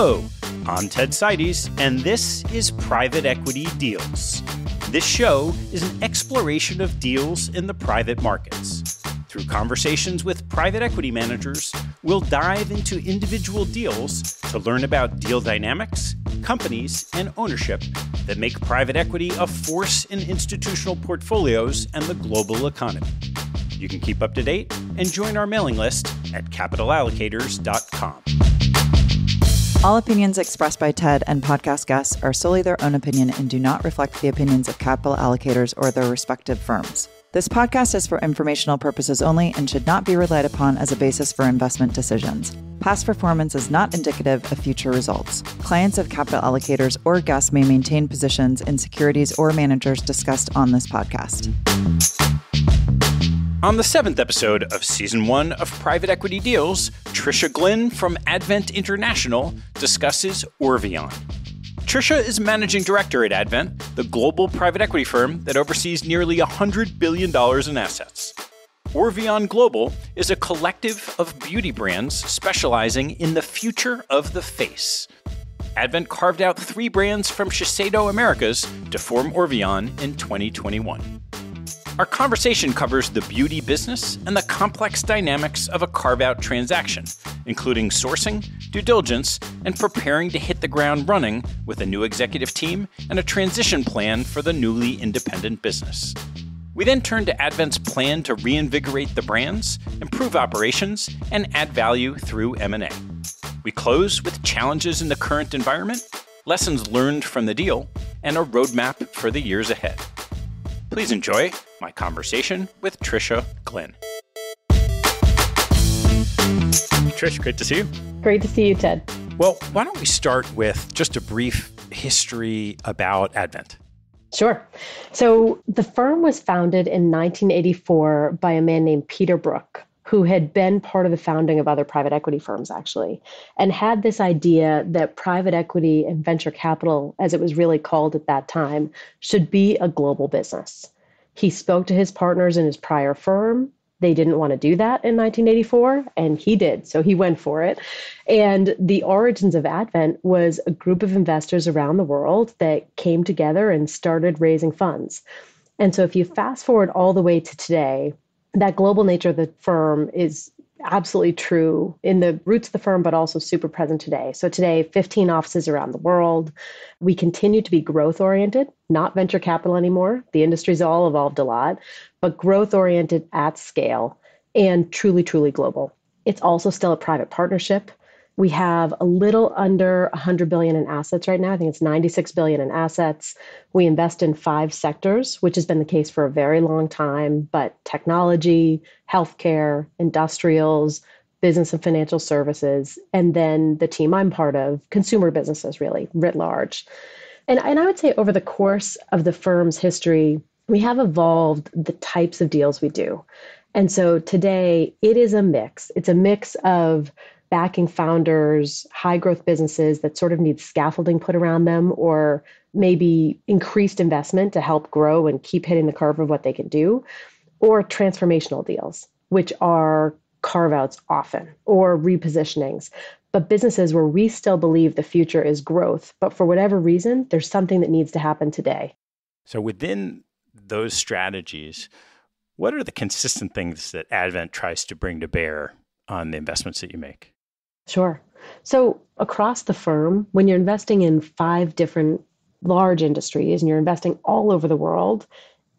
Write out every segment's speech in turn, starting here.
Hello, I'm Ted Seides, and this is Private Equity Deals. This show is an exploration of deals in the private markets. Through conversations with private equity managers, we'll dive into individual deals to learn about deal dynamics, companies, and ownership that make private equity a force in institutional portfolios and the global economy. You can keep up to date and join our mailing list at capitalallocators.com. All opinions expressed by TED and podcast guests are solely their own opinion and do not reflect the opinions of capital allocators or their respective firms. This podcast is for informational purposes only and should not be relied upon as a basis for investment decisions. Past performance is not indicative of future results. Clients of capital allocators or guests may maintain positions in securities or managers discussed on this podcast. On the seventh episode of season one of Private Equity Deals, Tricia Glynn from Advent International discusses Orveon. Tricia is managing director at Advent, the global private equity firm that oversees nearly $100 billion in assets. Orveon Global is a collective of beauty brands specializing in the future of the face. Advent carved out three brands from Shiseido Americas to form Orveon in 2021. Our conversation covers the beauty business and the complex dynamics of a carve out transaction, including sourcing, due diligence, and preparing to hit the ground running with a new executive team and a transition plan for the newly independent business. We then turn to Advent's plan to reinvigorate the brands, improve operations, and add value through M&A. We close with challenges in the current environment, lessons learned from the deal, and a roadmap for the years ahead. Please enjoy my conversation with Tricia Glynn. Trish, great to see you. Great to see you, Ted. Well, why don't we start with just a brief history about Advent? Sure. So the firm was founded in 1984 by a man named Peter Brooke, who had been part of the founding of other private equity firms, actually, and had this idea that private equity and venture capital, as it was really called at that time, should be a global business. He spoke to his partners in his prior firm. They didn't want to do that in 1984, and he did. So he went for it. And the origins of Advent was a group of investors around the world that came together and started raising funds. And so if you fast forward all the way to today, that global nature of the firm is absolutely true in the roots of the firm, but also super present today. So, today, 15 offices around the world. We continue to be growth oriented, not venture capital anymore. The industry's all evolved a lot, but growth oriented at scale and truly, truly global. It's also still a private partnership. We have a little under 100 billion in assets right now. I think it's 96 billion in assets. We invest in five sectors, which has been the case for a very long time, but technology, healthcare, industrials, business and financial services, and then the team I'm part of, consumer businesses really writ large. And, and I would say over the course of the firm's history, we have evolved the types of deals we do. And so today it is a mix. It's a mix of backing founders, high growth businesses that sort of need scaffolding put around them or maybe increased investment to help grow and keep hitting the curve of what they can do, or transformational deals, which are carve outs often or repositionings. But businesses where we still believe the future is growth, but for whatever reason, there's something that needs to happen today. So within those strategies, what are the consistent things that Advent tries to bring to bear on the investments that you make? Sure. So, across the firm, when you're investing in five different large industries and you're investing all over the world,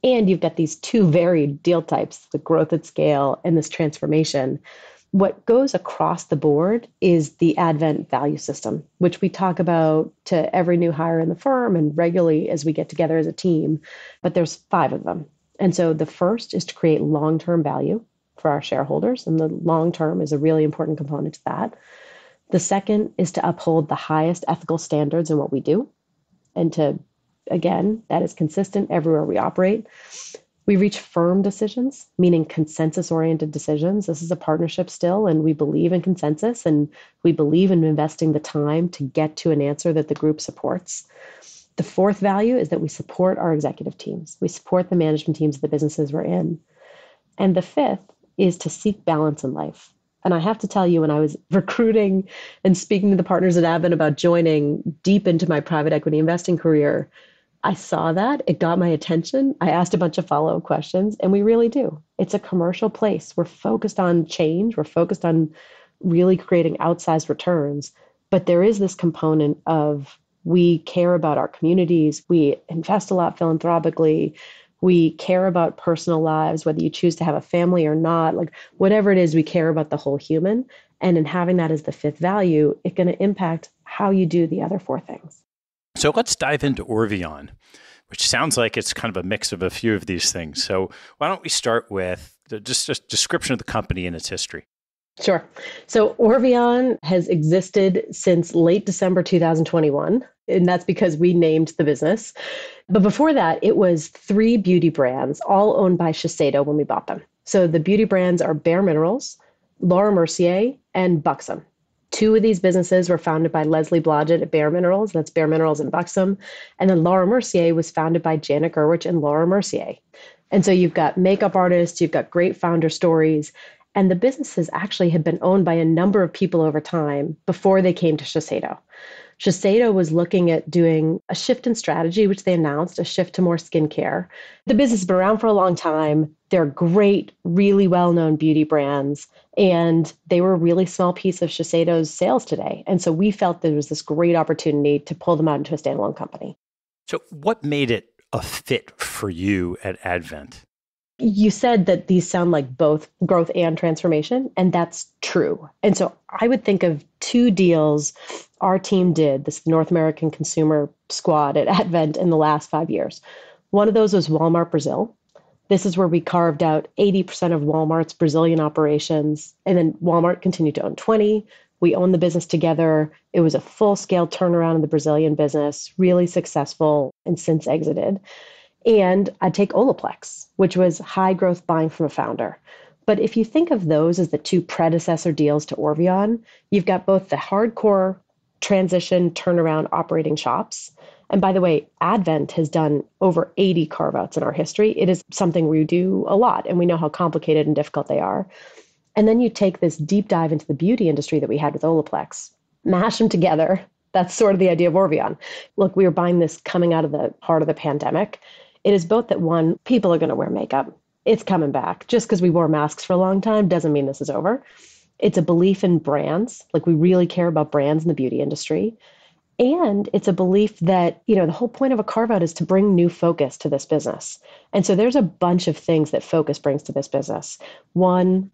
and you've got these two varied deal types the growth at scale and this transformation. What goes across the board is the Advent value system, which we talk about to every new hire in the firm and regularly as we get together as a team. But there's five of them. And so the first is to create long term value for our shareholders, and the long term is a really important component to that. The second is to uphold the highest ethical standards in what we do, and to, again, that is consistent everywhere we operate. We reach firm decisions, meaning consensus oriented decisions. This is a partnership still, and we believe in consensus and we believe in investing the time to get to an answer that the group supports. The fourth value is that we support our executive teams, we support the management teams of the businesses we're in. And the fifth is to seek balance in life And I have to tell you, when I was recruiting and speaking to the partners at Advent about joining deep into my private equity investing career, I saw that. It got my attention. I asked a bunch of follow up questions, and we really do. It's a commercial place. We're focused on change, we're focused on really creating outsized returns. But there is this component of we care about our communities, we invest a lot philanthropically, we care about personal lives, whether you choose to have a family or not, like whatever it is, we care about the whole human. And in having that as the fifth value, it's going to impact how you do the other four things. So let's dive into Orveon which sounds like it's kind of a mix of a few of these things. So why don't we start with just a description of the company and its history? Sure. So Orveon has existed since late December 2021, and that's because we named the business. But before that, it was three beauty brands, all owned by Shiseido when we bought them. So the beauty brands are Bare Minerals, Laura Mercier, and Buxom. Two of these businesses were founded by Leslie Blodgett at Bare Minerals, that's Bare Minerals and Buxom. And then Laura Mercier was founded by Janet Gurwitch and Laura Mercier. And so you've got makeup artists, you've got great founder stories, and the businesses actually had been owned by a number of people over time before they came to Shiseido. Shiseido was looking at doing a shift in strategy, which they announced a shift to more skincare. The business has been around for a long time. They're great, really well known beauty brands, and they were a really small piece of Shiseido's sales today. And so we felt there was this great opportunity to pull them out into a standalone company. So, what made it a fit for you at Advent? You said that these sound like both growth and transformation, and that's true. And so I would think of two deals our team did, this North American consumer squad at Advent in the last five years. One of those was Walmart Brazil. This is where we carved out 80% of Walmart's Brazilian operations, and then Walmart continued to own 20. We owned the business together. It was a full scale turnaround in the Brazilian business, really successful, and since exited. And I'd take Olaplex, which was high growth buying from a founder. But if you think of those as the two predecessor deals to Orveon, you've got both the hardcore transition turnaround operating shops. And by the way, Advent has done over 80 carve outs in our history. It is something we do a lot, and we know how complicated and difficult they are. And then you take this deep dive into the beauty industry that we had with Olaplex, mash them together. That's sort of the idea of Orveon. Look, we were buying this coming out of the heart of the pandemic. It is both that one, people are going to wear makeup. It's coming back. Just because we wore masks for a long time doesn't mean this is over. It's a belief in brands. Like we really care about brands in the beauty industry. And it's a belief that, you know, the whole point of a carve out is to bring new focus to this business. And so there's a bunch of things that focus brings to this business. One,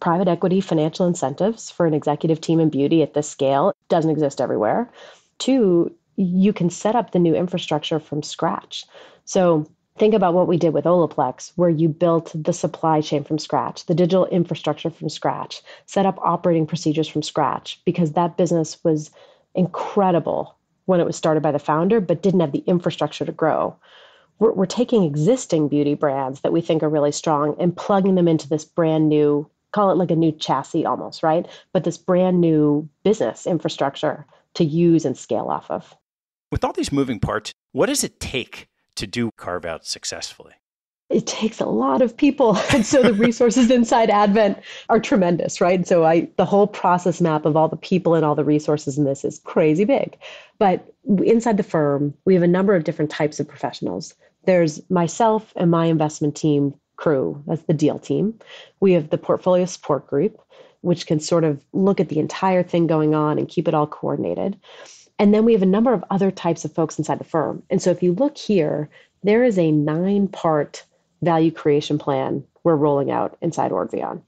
private equity financial incentives for an executive team in beauty at this scale doesn't exist everywhere. Two, you can set up the new infrastructure from scratch. So think about what we did with Olaplex, where you built the supply chain from scratch, the digital infrastructure from scratch, set up operating procedures from scratch, because that business was incredible when it was started by the founder, but didn't have the infrastructure to grow. We're, we're taking existing beauty brands that we think are really strong and plugging them into this brand new, call it like a new chassis almost, right? But this brand new business infrastructure to use and scale off of. With all these moving parts, what does it take to do carve out successfully? It takes a lot of people. And so the resources inside Advent are tremendous, right? So I the whole process map of all the people and all the resources in this is crazy big. But inside the firm, we have a number of different types of professionals. There's myself and my investment team crew, that's the deal team. We have the portfolio support group, which can sort of look at the entire thing going on and keep it all coordinated. And then we have a number of other types of folks inside the firm. And so if you look here, there is a nine part value creation plan we're rolling out inside Orveon.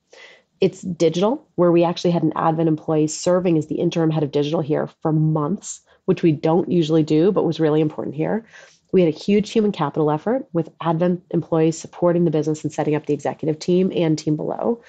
It's digital, where we actually had an Advent employee serving as the interim head of digital here for months, which we don't usually do, but was really important here. We had a huge human capital effort with Advent employees supporting the business and setting up the executive team and team below.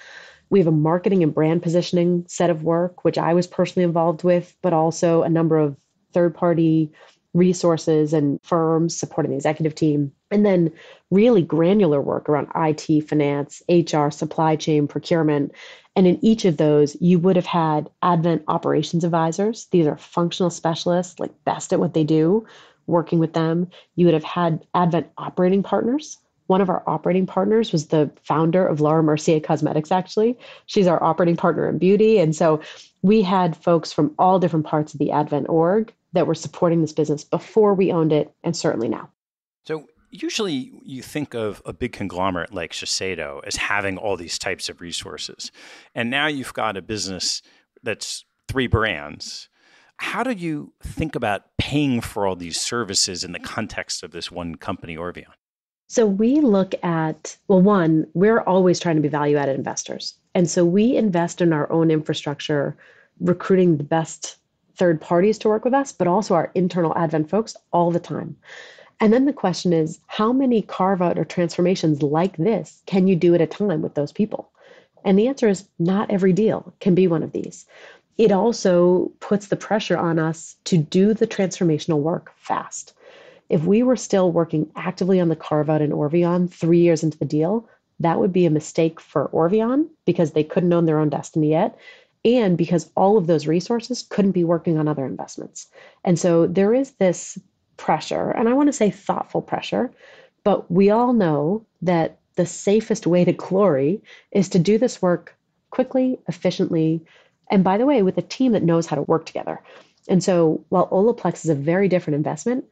We have a marketing and brand positioning set of work, which I was personally involved with, but also a number of third party resources and firms supporting the executive team. And then really granular work around IT, finance, HR, supply chain, procurement. And in each of those, you would have had Advent operations advisors. These are functional specialists, like best at what they do, working with them. You would have had Advent operating partners one of our operating partners was the founder of Laura Mercier Cosmetics, actually. She's our operating partner in beauty. And so we had folks from all different parts of the Advent org that were supporting this business before we owned it and certainly now. So usually you think of a big conglomerate like Shiseido as having all these types of resources. And now you've got a business that's three brands. How do you think about paying for all these services in the context of this one company, Orveon? So we look at, well, one, we're always trying to be value added investors. And so we invest in our own infrastructure, recruiting the best third parties to work with us, but also our internal Advent folks all the time. And then the question is how many carve out or transformations like this can you do at a time with those people? And the answer is not every deal can be one of these. It also puts the pressure on us to do the transformational work fast. If we were still working actively on the carve out in Orveon three years into the deal, that would be a mistake for Orveon because they couldn't own their own destiny yet. And because all of those resources couldn't be working on other investments. And so there is this pressure, and I want to say thoughtful pressure, but we all know that the safest way to glory is to do this work quickly, efficiently, and by the way, with a team that knows how to work together. And so while Olaplex is a very different investment,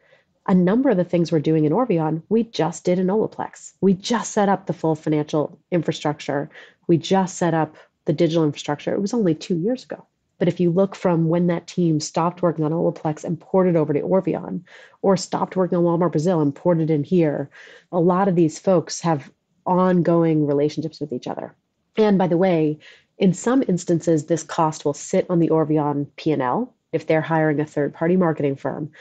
a number of the things we're doing in Orveon, we just did in Olaplex. We just set up the full financial infrastructure. We just set up the digital infrastructure. It was only two years ago. But if you look from when that team stopped working on Olaplex and ported over to Orveon, or stopped working on Walmart Brazil and ported in here, a lot of these folks have ongoing relationships with each other. And by the way, in some instances, this cost will sit on the Orveon P&L if they're hiring a third-party marketing firm.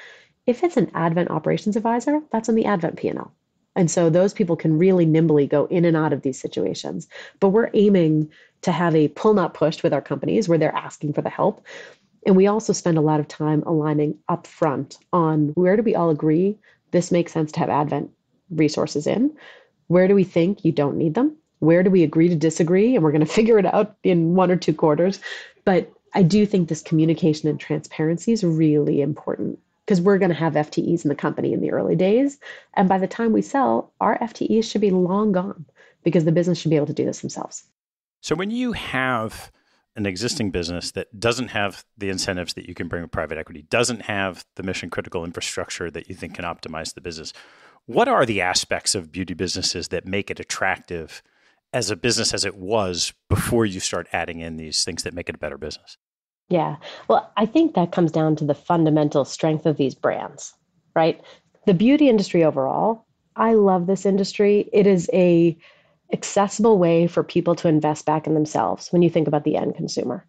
If it's an Advent operations advisor, that's on the Advent P&L. And so those people can really nimbly go in and out of these situations. But we're aiming to have a pull not pushed with our companies where they're asking for the help. And we also spend a lot of time aligning upfront on where do we all agree this makes sense to have Advent resources in? Where do we think you don't need them? Where do we agree to disagree? And we're going to figure it out in one or two quarters. But I do think this communication and transparency is really important because we're going to have FTEs in the company in the early days. And by the time we sell, our FTEs should be long gone because the business should be able to do this themselves. So when you have an existing business that doesn't have the incentives that you can bring with private equity, doesn't have the mission critical infrastructure that you think can optimize the business, what are the aspects of beauty businesses that make it attractive as a business as it was before you start adding in these things that make it a better business? Yeah. Well, I think that comes down to the fundamental strength of these brands, right? The beauty industry overall, I love this industry. It is a accessible way for people to invest back in themselves when you think about the end consumer.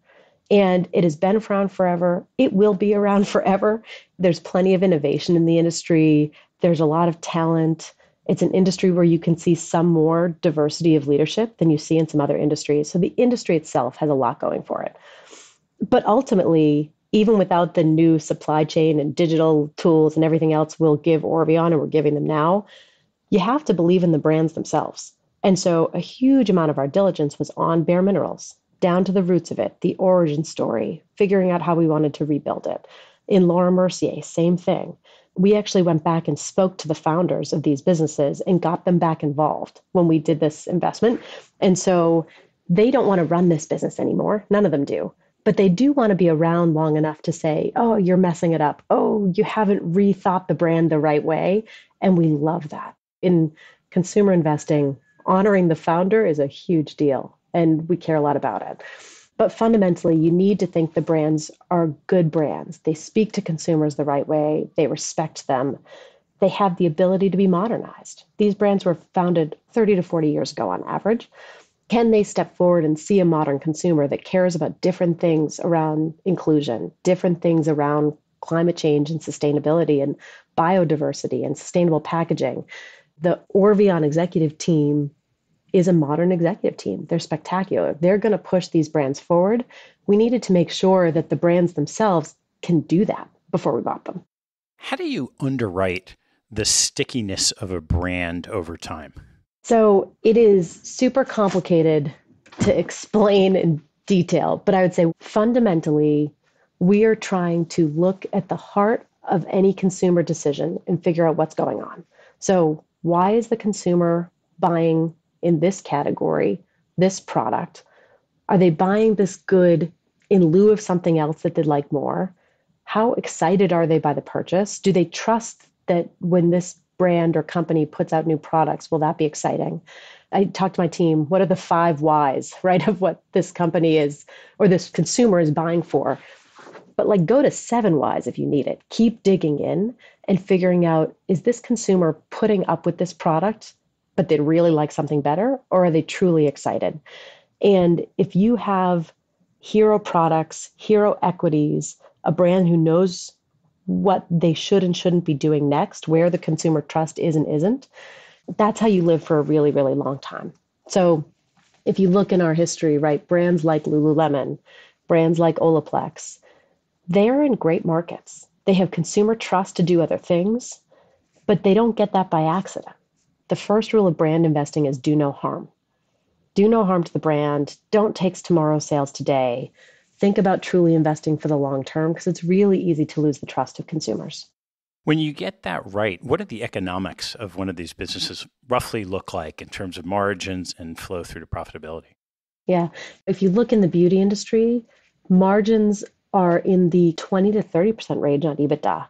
And it has been around forever. It will be around forever. There's plenty of innovation in the industry. There's a lot of talent. It's an industry where you can see some more diversity of leadership than you see in some other industries. So the industry itself has a lot going for it. But ultimately, even without the new supply chain and digital tools and everything else we'll give Orveon and we're giving them now, you have to believe in the brands themselves. And so a huge amount of our diligence was on Bare Minerals, down to the roots of it, the origin story, figuring out how we wanted to rebuild it. In Laura Mercier, same thing. We actually went back and spoke to the founders of these businesses and got them back involved when we did this investment. And so they don't want to run this business anymore. None of them do but they do want to be around long enough to say, oh, you're messing it up. Oh, you haven't rethought the brand the right way. And we love that. In consumer investing, honoring the founder is a huge deal, and we care a lot about it. But fundamentally, you need to think the brands are good brands. They speak to consumers the right way, they respect them, they have the ability to be modernized. These brands were founded 30 to 40 years ago on average. Can they step forward and see a modern consumer that cares about different things around inclusion, different things around climate change and sustainability and biodiversity and sustainable packaging? The Orveon executive team is a modern executive team. They're spectacular. They're going to push these brands forward. We needed to make sure that the brands themselves can do that before we bought them. How do you underwrite the stickiness of a brand over time? So it is super complicated to explain in detail, but I would say fundamentally, we are trying to look at the heart of any consumer decision and figure out what's going on. So, why is the consumer buying in this category, this product? Are they buying this good in lieu of something else that they'd like more? How excited are they by the purchase? Do they trust that when this brand or company puts out new products, will that be exciting? I talked to my team, what are the five whys, right, of what this company is or this consumer is buying for? But like go to seven whys if you need it. Keep digging in and figuring out is this consumer putting up with this product, but they'd really like something better, or are they truly excited? And if you have hero products, hero equities, a brand who knows what they should and shouldn't be doing next, where the consumer trust is and isn't, that's how you live for a really, really long time. So if you look in our history, right, brands like Lululemon, brands like Olaplex, they're in great markets. They have consumer trust to do other things, but they don't get that by accident. The first rule of brand investing is do no harm. Do no harm to the brand. Don't take tomorrow's sales today. Think about truly investing for the long term because it's really easy to lose the trust of consumers. When you get that right, what do the economics of one of these businesses roughly look like in terms of margins and flow through to profitability? Yeah. If you look in the beauty industry, margins are in the 20 to 30% range on EBITDA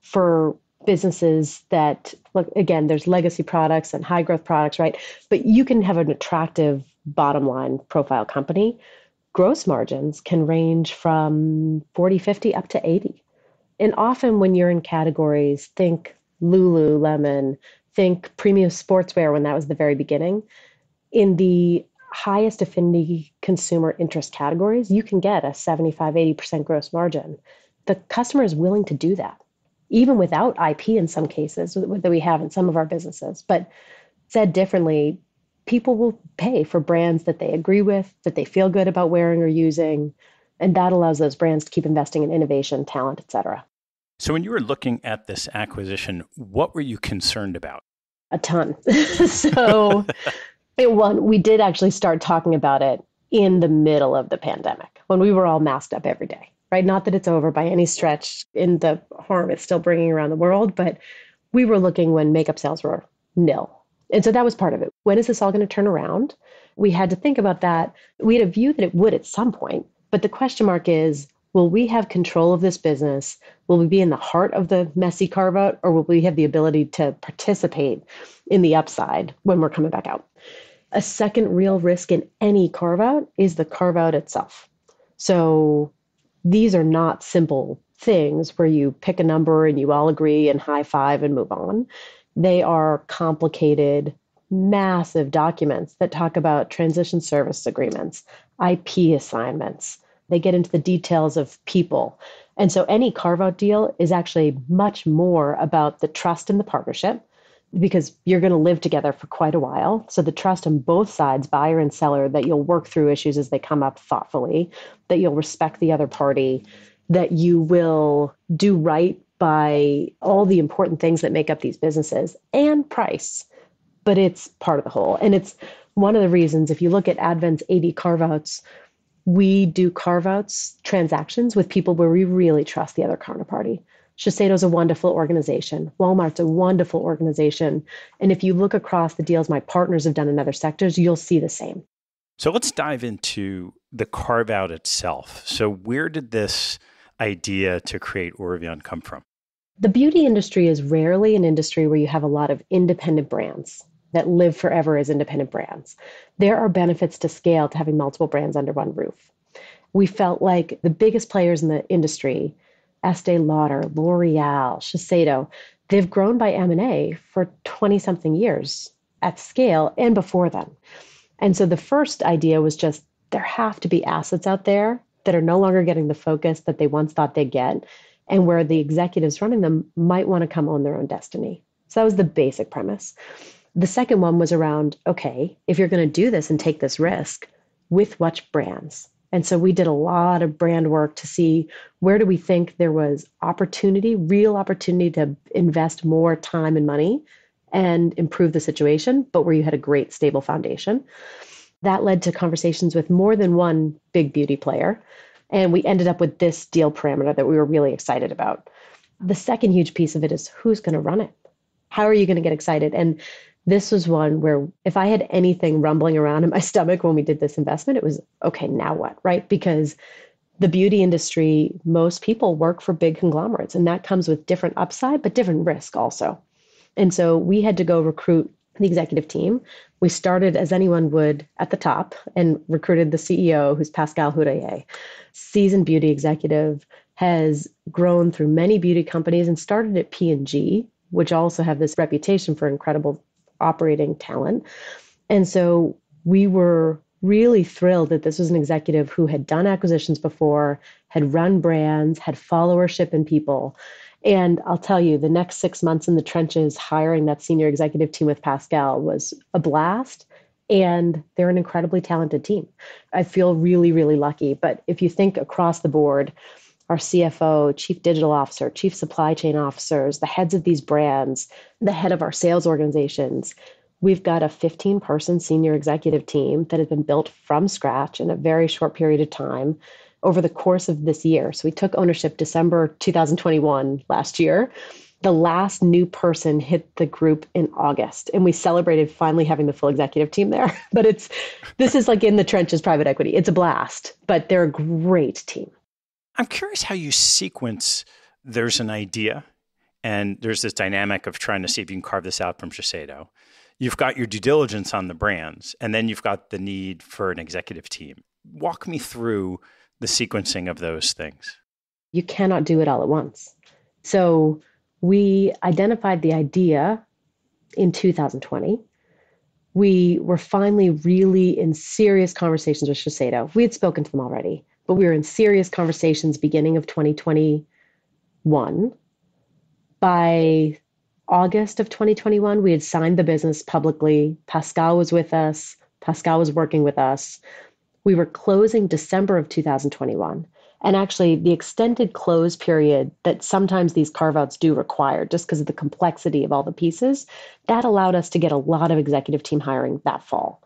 for businesses that look again there's legacy products and high growth products right? But you can have an attractive bottom line profile company. Gross margins can range from 40 50 up to 80 and often when you're in categories think lululemon think premium sportswear when that was the very beginning in the highest affinity consumer interest categories, you can get a 75, 80% gross margin. The customer is willing to do that, even without IP in some cases that we have in some of our businesses. But said differently, people will pay for brands that they agree with, that they feel good about wearing or using. And that allows those brands to keep investing in innovation, talent, et cetera. So when you were looking at this acquisition, what were you concerned about? A ton. so it, one, we did actually start talking about it in the middle of the pandemic when we were all masked up every day, right? Not that it's over by any stretch in the harm it's still bringing around the world, but we were looking when makeup sales were nil. And so that was part of it. When is this all going to turn around? We had to think about that. We had a view that it would at some point, but the question mark is will we have control of this business? Will we be in the heart of the messy carve out, or will we have the ability to participate in the upside when we're coming back out? A second real risk in any carve out is the carve out itself. So these are not simple things where you pick a number and you all agree and high five and move on. They are complicated, massive documents that talk about transition service agreements, IP assignments. They get into the details of people. And so any carve out deal is actually much more about the trust in the partnership because you're going to live together for quite a while. So the trust on both sides, buyer and seller, that you'll work through issues as they come up thoughtfully, that you'll respect the other party, that you will do right by all the important things that make up these businesses and price. But it's part of the whole. And it's one of the reasons, if you look at Advent's 80 carve outs, we do carve outs transactions with people where we really trust the other counterparty. Shiseido is a wonderful organization. Walmart's a wonderful organization. And if you look across the deals my partners have done in other sectors, you'll see the same. So let's dive into the carve out itself. So, where did this idea to create Orveon come from? The beauty industry is rarely an industry where you have a lot of independent brands that live forever as independent brands. There are benefits to scale to having multiple brands under one roof. We felt like the biggest players in the industry Estee Lauder, L'Oreal, Shiseido, they've grown by M&A for 20 something years at scale and before then. And so the first idea was just there have to be assets out there that are no longer getting the focus that they once thought they'd get and where the executives running them might want to come own their own destiny. So that was the basic premise. The second one was around okay, if you're going to do this and take this risk, with which brands? And so we did a lot of brand work to see where do we think there was opportunity, real opportunity to invest more time and money and improve the situation, but where you had a great stable foundation. That led to conversations with more than one big beauty player. And we ended up with this deal parameter that we were really excited about. The second huge piece of it is who's going to run it? How are you going to get excited? And this was one where if I had anything rumbling around in my stomach when we did this investment, it was okay, now what, right? Because the beauty industry, most people work for big conglomerates, and that comes with different upside, but different risk also. And so we had to go recruit the executive team. We started as anyone would at the top and recruited the CEO, who's Pascal Houdayer, seasoned beauty executive, has grown through many beauty companies and started at P&G, which also have this reputation for incredible operating talent. And so we were really thrilled that this was an executive who had done acquisitions before, had run brands, had followership in people. And I'll tell you, the next six months in the trenches, hiring that senior executive team with Pascal was a blast. And they're an incredibly talented team. I feel really, really lucky. But if you think across the board, our CFO, chief digital officer, chief supply chain officers, the heads of these brands, the head of our sales organizations, we've got a 15 person senior executive team that has been built from scratch in a very short period of time over the course of this year. So we took ownership December 2021 last year. The last new person hit the group in August, and we celebrated finally having the full executive team there. but it's this is like in the trenches private equity. It's a blast, but they're a great team. I'm curious how you sequence there's an idea and there's this dynamic of trying to see if you can carve this out from Shiseido. You've got your due diligence on the brands, and then you've got the need for an executive team. Walk me through the sequencing of those things? You cannot do it all at once. So we identified the idea in 2020. We were finally really in serious conversations with Shiseido. We had spoken to them already, but we were in serious conversations beginning of 2021. By August of 2021, we had signed the business publicly. Pascal was with us. Pascal was working with us we were closing December of 2021. And actually, the extended close period that sometimes these carve outs do require, just because of the complexity of all the pieces, that allowed us to get a lot of executive team hiring that fall.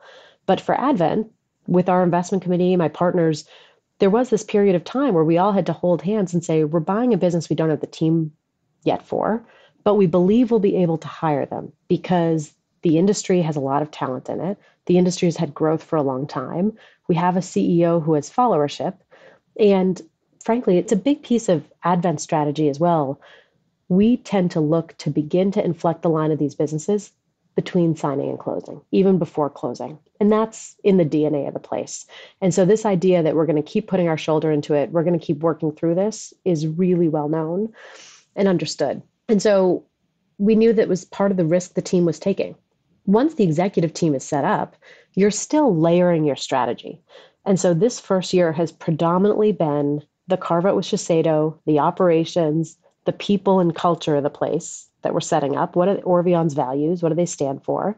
But for Advent, with our investment committee, my partners, there was this period of time where we all had to hold hands and say, we're buying a business we don't have the team yet for, but we believe we'll be able to hire them because the industry has a lot of talent in it. The industry has had growth for a long time. We have a CEO who has followership. And frankly, it's a big piece of Advent strategy as well. We tend to look to begin to inflect the line of these businesses between signing and closing, even before closing. And that's in the DNA of the place. And so, this idea that we're going to keep putting our shoulder into it, we're going to keep working through this is really well known and understood. And so, we knew that was part of the risk the team was taking once the executive team is set up, you're still layering your strategy. And so this first year has predominantly been the carve out with Shiseido, the operations, the people and culture of the place that we're setting up. What are Orveon's values? What do they stand for?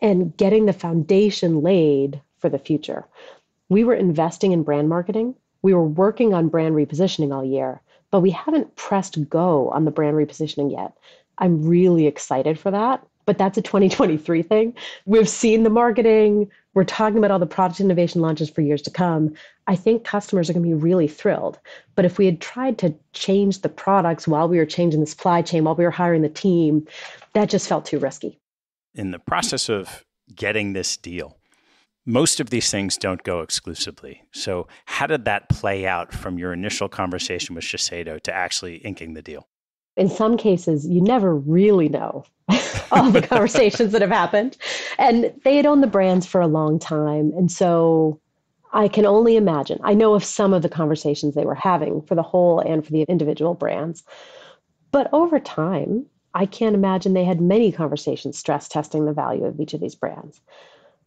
And getting the foundation laid for the future. We were investing in brand marketing. We were working on brand repositioning all year, but we haven't pressed go on the brand repositioning yet. I'm really excited for that but that's a 2023 thing. We've seen the marketing. We're talking about all the product innovation launches for years to come. I think customers are going to be really thrilled. But if we had tried to change the products while we were changing the supply chain, while we were hiring the team, that just felt too risky. In the process of getting this deal, most of these things don't go exclusively. So, how did that play out from your initial conversation with Shiseido to actually inking the deal? in some cases, you never really know all the conversations that have happened. And they had owned the brands for a long time. And so I can only imagine. I know of some of the conversations they were having for the whole and for the individual brands. But over time, I can't imagine they had many conversations stress testing the value of each of these brands.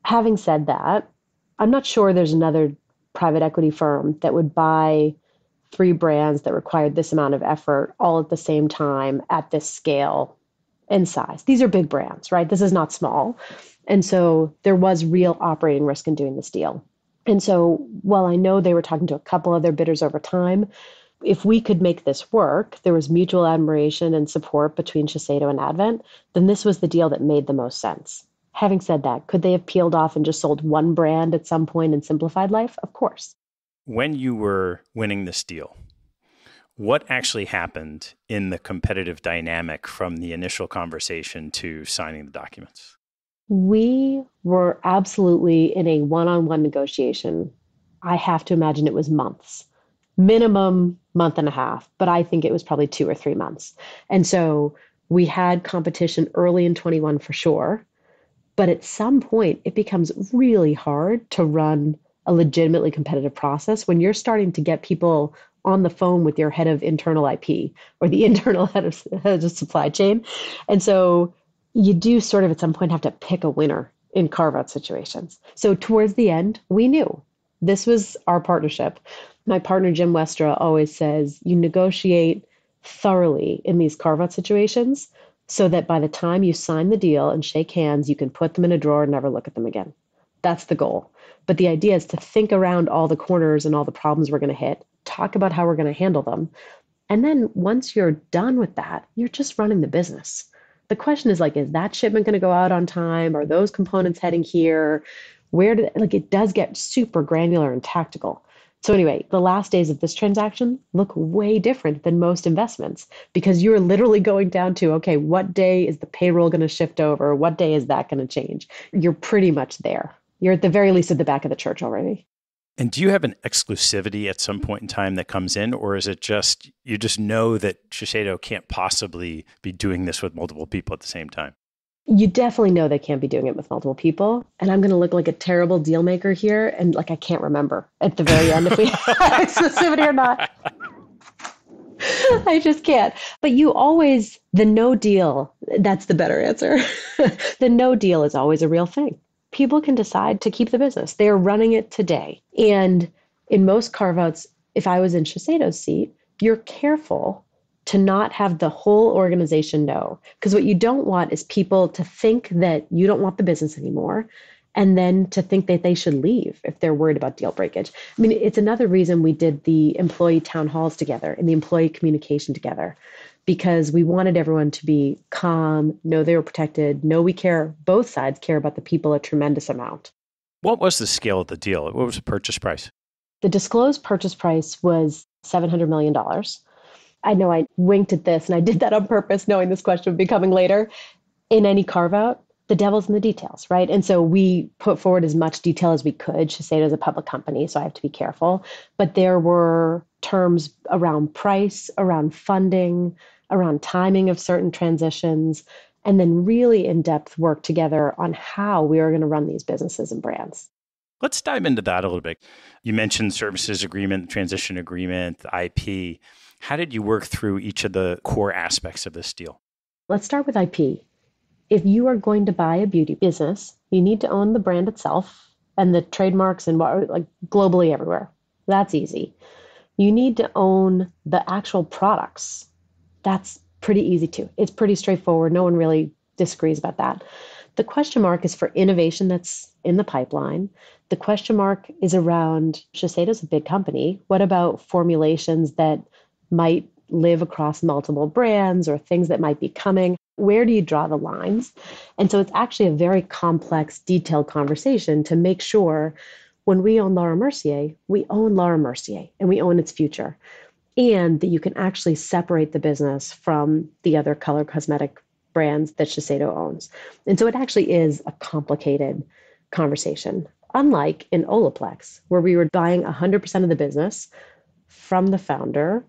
Having said that, I'm not sure there's another private equity firm that would buy three brands that required this amount of effort all at the same time at this scale and size. These are big brands, right? This is not small. And so there was real operating risk in doing this deal. And so while I know they were talking to a couple other bidders over time, if we could make this work, there was mutual admiration and support between Shiseido and Advent, then this was the deal that made the most sense. Having said that, could they have peeled off and just sold one brand at some point and simplified life? Of course when you were winning this deal, what actually happened in the competitive dynamic from the initial conversation to signing the documents? We were absolutely in a one on one negotiation. I have to imagine it was months, minimum month and a half, but I think it was probably two or three months. And so we had competition early in 21 for sure. But at some point, it becomes really hard to run a legitimately competitive process when you're starting to get people on the phone with your head of internal IP or the internal head of, head of supply chain. And so you do sort of at some point have to pick a winner in carve out situations. So towards the end, we knew this was our partnership. My partner, Jim Westra, always says you negotiate thoroughly in these carve out situations so that by the time you sign the deal and shake hands, you can put them in a drawer and never look at them again. That's the goal. But the idea is to think around all the corners and all the problems we're going to hit, talk about how we're going to handle them. And then once you're done with that, you're just running the business. The question is like, is that shipment going to go out on time? Are those components heading here? Where did like it does get super granular and tactical. So, anyway, the last days of this transaction look way different than most investments because you're literally going down to okay, what day is the payroll going to shift over? What day is that going to change? You're pretty much there. You're at the very least at the back of the church already. And do you have an exclusivity at some point in time that comes in, or is it just you just know that Shiseido can't possibly be doing this with multiple people at the same time? You definitely know they can't be doing it with multiple people. And I'm going to look like a terrible deal maker here. And like, I can't remember at the very end if we have exclusivity or not. I just can't. But you always, the no deal, that's the better answer. the no deal is always a real thing. People can decide to keep the business, they're running it today. And in most carve outs, if I was in Shiseido's seat, you're careful to not have the whole organization know. Because what you don't want is people to think that you don't want the business anymore and then to think that they should leave if they're worried about deal breakage. I mean, it's another reason we did the employee town halls together and the employee communication together because we wanted everyone to be calm, know they were protected, know we care, both sides care about the people a tremendous amount. What was the scale of the deal? What was the purchase price? The disclosed purchase price was $700 million. I know I winked at this and I did that on purpose, knowing this question would be coming later. In any carve out, the devil's in the details, right? And so we put forward as much detail as we could. Shiseido is a public company, so I have to be careful. But there were terms around price, around funding, around timing of certain transitions, and then really in depth work together on how we are going to run these businesses and brands. Let's dive into that a little bit. You mentioned services agreement, transition agreement, IP. How did you work through each of the core aspects of this deal? Let's start with IP. If you are going to buy a beauty business, you need to own the brand itself and the trademarks and like globally everywhere. That's easy. You need to own the actual products. That's pretty easy too. It's pretty straightforward. No one really disagrees about that. The question mark is for innovation that's in the pipeline. The question mark is around Shiseido's a big company. What about formulations that might live across multiple brands or things that might be coming. Where do you draw the lines? And so it's actually a very complex, detailed conversation to make sure when we own Laura Mercier, we own Laura Mercier and we own its future. And that you can actually separate the business from the other color cosmetic brands that Shiseido owns. And so it actually is a complicated conversation, unlike in Olaplex, where we were buying 100% of the business from the founder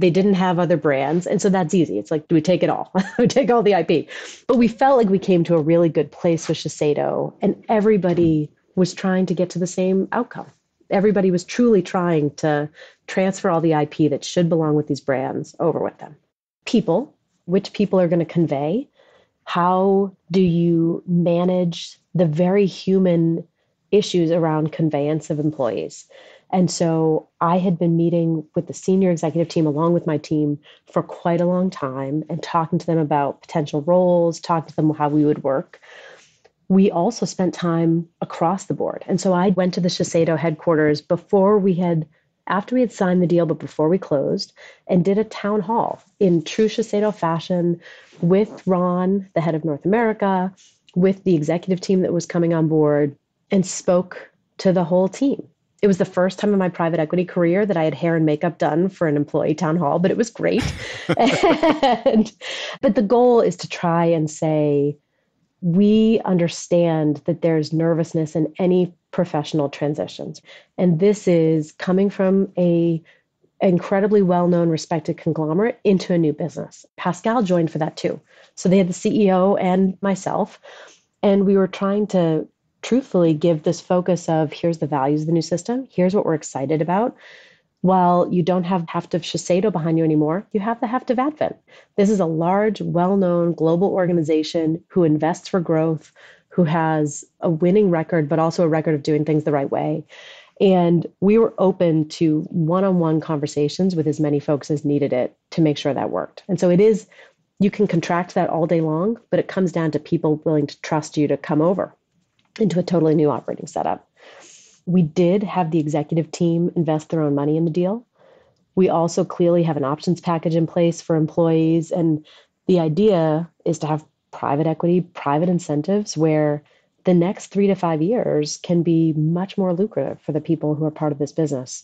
they didn't have other brands. And so that's easy. It's like, do we take it all? we take all the IP. But we felt like we came to a really good place with Shiseido, and everybody was trying to get to the same outcome. Everybody was truly trying to transfer all the IP that should belong with these brands over with them. People, which people are going to convey? How do you manage the very human issues around conveyance of employees? And so I had been meeting with the senior executive team along with my team for quite a long time and talking to them about potential roles, talking to them how we would work. We also spent time across the board. And so I went to the Shiseido headquarters before we had, after we had signed the deal, but before we closed, and did a town hall in true Shiseido fashion with Ron, the head of North America, with the executive team that was coming on board, and spoke to the whole team it was the first time in my private equity career that I had hair and makeup done for an employee town hall, but it was great. and, but the goal is to try and say, we understand that there's nervousness in any professional transitions. And this is coming from a incredibly well-known respected conglomerate into a new business. Pascal joined for that too. So they had the CEO and myself and we were trying to truthfully give this focus of here's the values of the new system, here's what we're excited about. While you don't have heft of Shiseido behind you anymore, you have the heft of Advent. This is a large, well known global organization who invests for growth, who has a winning record, but also a record of doing things the right way. And we were open to one on one conversations with as many folks as needed it to make sure that worked. And so it is, you can contract that all day long, but it comes down to people willing to trust you to come over into a totally new operating setup. We did have the executive team invest their own money in the deal. We also clearly have an options package in place for employees. And the idea is to have private equity, private incentives where the next three to five years can be much more lucrative for the people who are part of this business.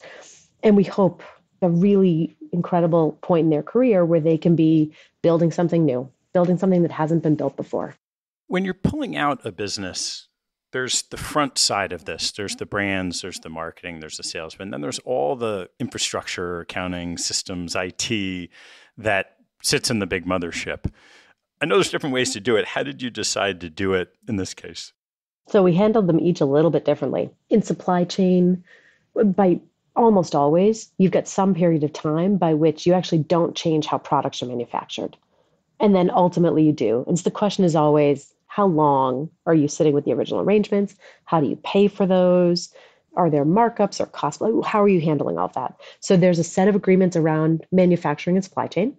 And we hope a really incredible point in their career where they can be building something new, building something that hasn't been built before. When you're pulling out a business, there's the front side of this. There's the brands, there's the marketing, there's the sales, but then there's all the infrastructure, accounting, systems, IT that sits in the big mothership. I know there's different ways to do it. How did you decide to do it in this case? So we handled them each a little bit differently. In supply chain, by almost always, you've got some period of time by which you actually don't change how products are manufactured. And then ultimately you do. And so the question is always how long are you sitting with the original arrangements? How do you pay for those? Are there markups or cost? How are you handling all of that? So there's a set of agreements around manufacturing and supply chain.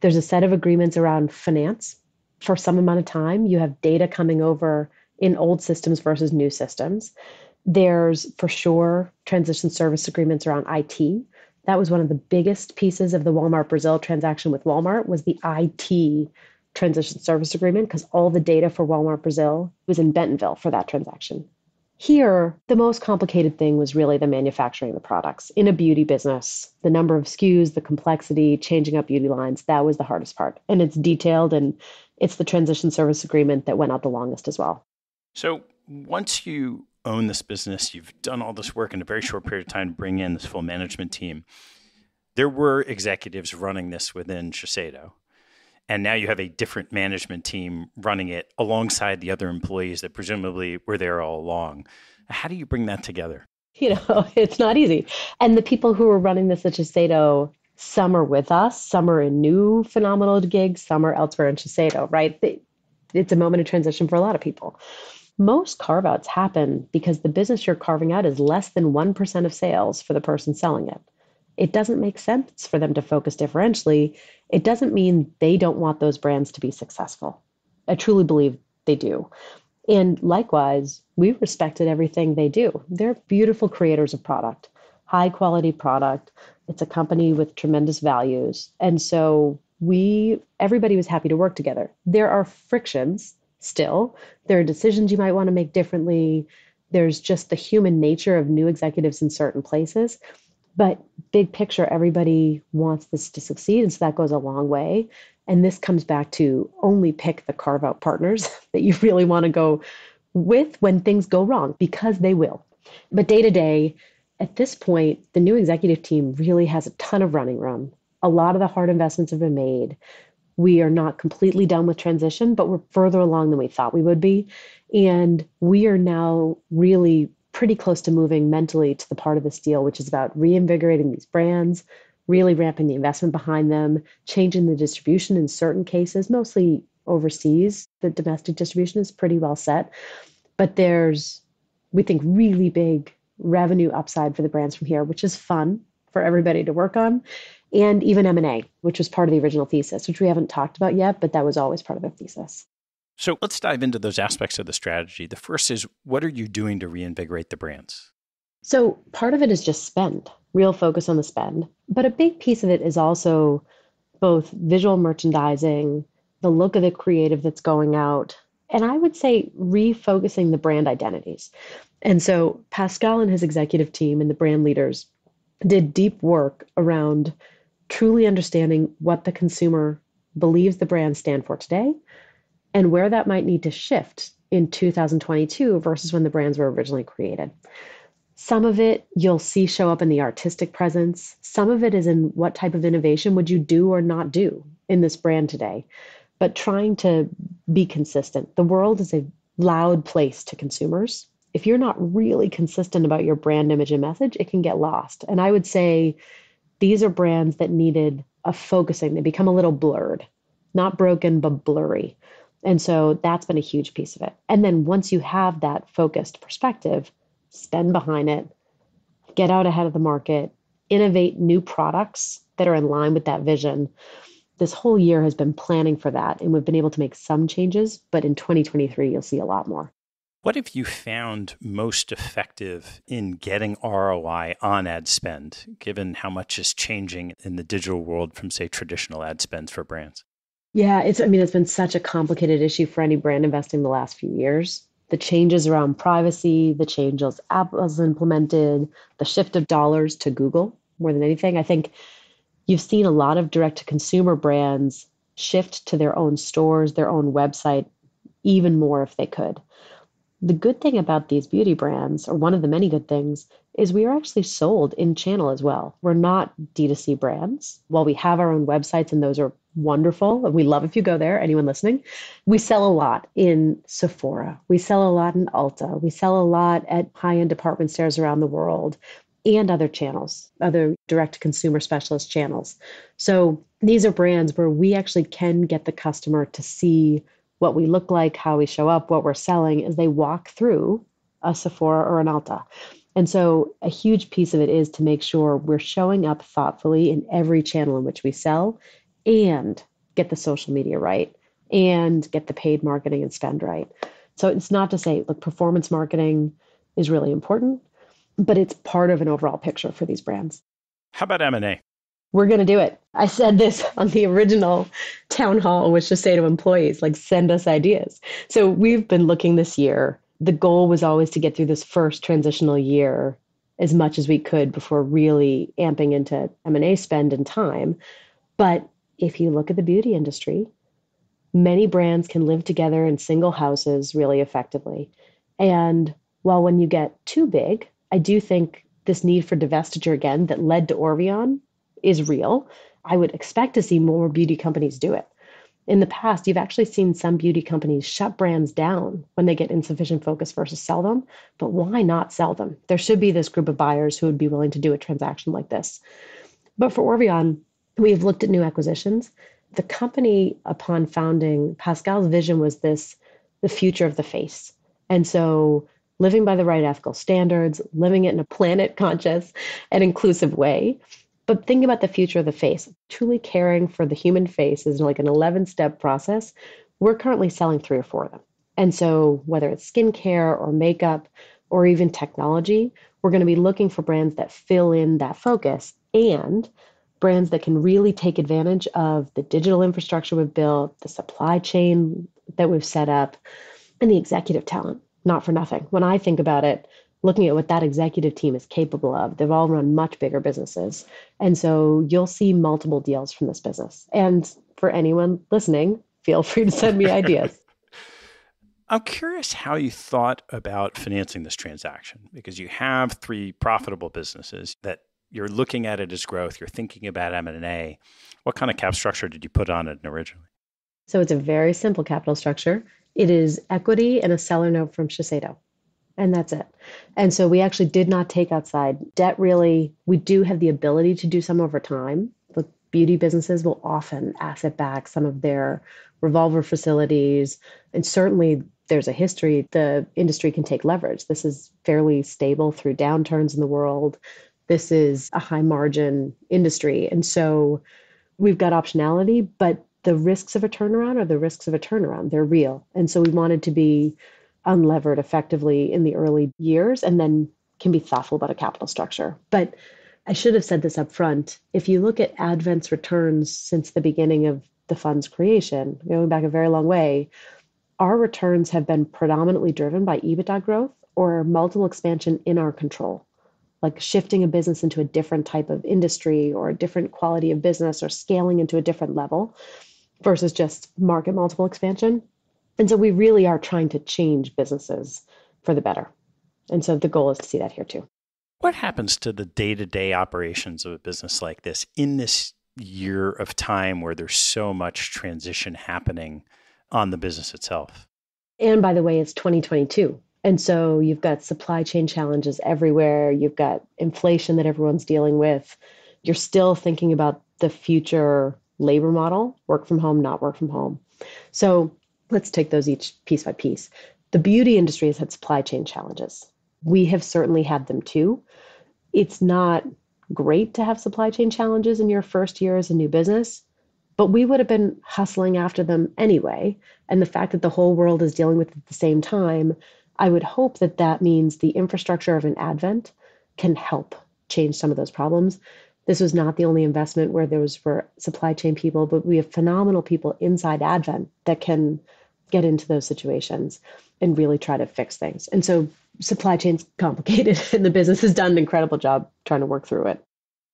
There's a set of agreements around finance. For some amount of time, you have data coming over in old systems versus new systems. There's for sure transition service agreements around IT. That was one of the biggest pieces of the Walmart Brazil transaction with Walmart was the IT transition service agreement because all the data for Walmart Brazil was in Bentonville for that transaction. Here, the most complicated thing was really the manufacturing of the products. In a beauty business, the number of SKUs, the complexity, changing up beauty lines, that was the hardest part. And it's detailed and it's the transition service agreement that went out the longest as well. So, once you own this business, you've done all this work in a very short period of time to bring in this full management team. There were executives running this within Shiseido and now you have a different management team running it alongside the other employees that presumably were there all along. How do you bring that together? You know, it's not easy. And the people who are running this at Shiseido, some are with us, some are in new phenomenal gigs, some are elsewhere in Shiseido, right? It's a moment of transition for a lot of people. Most carve outs happen because the business you're carving out is less than 1% of sales for the person selling it it doesn't make sense for them to focus differentially. It doesn't mean they don't want those brands to be successful. I truly believe they do. And likewise, we respected everything they do. They're beautiful creators of product, high quality product. It's a company with tremendous values. And so we, everybody was happy to work together. There are frictions still. There are decisions you might want to make differently. There's just the human nature of new executives in certain places. But big picture, everybody wants this to succeed. And so that goes a long way. And this comes back to only pick the carve out partners that you really want to go with when things go wrong, because they will. But day to day, at this point, the new executive team really has a ton of running room. A lot of the hard investments have been made. We are not completely done with transition, but we're further along than we thought we would be. And we are now really pretty close to moving mentally to the part of this deal, which is about reinvigorating these brands, really ramping the investment behind them, changing the distribution in certain cases, mostly overseas. The domestic distribution is pretty well set. But there's, we think, really big revenue upside for the brands from here, which is fun for everybody to work on. And even M&A, which was part of the original thesis, which we haven't talked about yet, but that was always part of the thesis. So let's dive into those aspects of the strategy. The first is what are you doing to reinvigorate the brands? So part of it is just spend, real focus on the spend. But a big piece of it is also both visual merchandising, the look of the creative that's going out, and I would say refocusing the brand identities. And so Pascal and his executive team and the brand leaders did deep work around truly understanding what the consumer believes the brands stand for today and where that might need to shift in 2022 versus when the brands were originally created. Some of it you'll see show up in the artistic presence. Some of it is in what type of innovation would you do or not do in this brand today. But trying to be consistent. The world is a loud place to consumers. If you're not really consistent about your brand image and message, it can get lost. And I would say these are brands that needed a focusing. They become a little blurred, not broken, but blurry. And so that's been a huge piece of it. And then once you have that focused perspective, spend behind it, get out ahead of the market, innovate new products that are in line with that vision. This whole year has been planning for that, and we've been able to make some changes, but in 2023, you'll see a lot more. What have you found most effective in getting ROI on ad spend, given how much is changing in the digital world from, say, traditional ad spends for brands? Yeah, it's I mean it's been such a complicated issue for any brand investing the last few years. The changes around privacy, the changes Apple's implemented, the shift of dollars to Google more than anything. I think you've seen a lot of direct to consumer brands shift to their own stores, their own website even more if they could. The good thing about these beauty brands, or one of the many good things, is we are actually sold in channel as well. We're not D2C brands. While we have our own websites and those are wonderful. And we love if you go there, anyone listening. We sell a lot in Sephora. We sell a lot in Ulta. We sell a lot at high end department stores around the world and other channels, other direct consumer specialist channels. So these are brands where we actually can get the customer to see what we look like, how we show up, what we're selling as they walk through a Sephora or an Ulta. And so a huge piece of it is to make sure we're showing up thoughtfully in every channel in which we sell and get the social media right and get the paid marketing and spend right. So it's not to say, look, performance marketing is really important, but it's part of an overall picture for these brands. How about M&A? We're going to do it. I said this on the original town hall, which to say to employees, like, send us ideas. So we've been looking this year. The goal was always to get through this first transitional year as much as we could before really amping into M&A spend and time. But if you look at the beauty industry, many brands can live together in single houses really effectively. And while when you get too big, I do think this need for divestiture again that led to Orveon is real. I would expect to see more beauty companies do it. In the past, you've actually seen some beauty companies shut brands down when they get insufficient focus versus sell them. But why not sell them? There should be this group of buyers who would be willing to do a transaction like this. But for Orveon, We've looked at new acquisitions. The company, upon founding, Pascal's vision was this the future of the face. And so, living by the right ethical standards, living it in a planet conscious and inclusive way. But think about the future of the face. Truly caring for the human face is like an 11 step process. We're currently selling three or four of them. And so, whether it's skincare or makeup or even technology, we're going to be looking for brands that fill in that focus and brands that can really take advantage of the digital infrastructure we've built, the supply chain that we've set up, and the executive talent. Not for nothing. When I think about it, looking at what that executive team is capable of, they've all run much bigger businesses. And so you'll see multiple deals from this business. And for anyone listening, feel free to send me ideas. I'm curious how you thought about financing this transaction because you have three profitable businesses that you're looking at it as growth, you're thinking about M&A. What kind of cap structure did you put on it originally? So it's a very simple capital structure. It is equity and a seller note from Shiseido. And that's it. And so we actually did not take outside debt really. We do have the ability to do some over time. The beauty businesses will often asset back some of their revolver facilities. And certainly there's a history, the industry can take leverage. This is fairly stable through downturns in the world this is a high margin industry. And so we've got optionality, but the risks of a turnaround are the risks of a turnaround. They're real. And so we wanted to be unlevered effectively in the early years and then can be thoughtful about a capital structure. But I should have said this up front. If you look at Advent's returns since the beginning of the fund's creation, going back a very long way, our returns have been predominantly driven by EBITDA growth or multiple expansion in our control like shifting a business into a different type of industry or a different quality of business or scaling into a different level versus just market multiple expansion. And so we really are trying to change businesses for the better. And so the goal is to see that here too. What happens to the day to day operations of a business like this in this year of time where there's so much transition happening on the business itself? And by the way, it's 2022. And so you've got supply chain challenges everywhere. You've got inflation that everyone's dealing with. You're still thinking about the future labor model work from home, not work from home. So let's take those each piece by piece. The beauty industry has had supply chain challenges. We have certainly had them too. It's not great to have supply chain challenges in your first year as a new business, but we would have been hustling after them anyway. And the fact that the whole world is dealing with it at the same time, I would hope that that means the infrastructure of an advent can help change some of those problems. This was not the only investment where there was for supply chain people, but we have phenomenal people inside Advent that can get into those situations and really try to fix things. And so supply chain's complicated and the business has done an incredible job trying to work through it.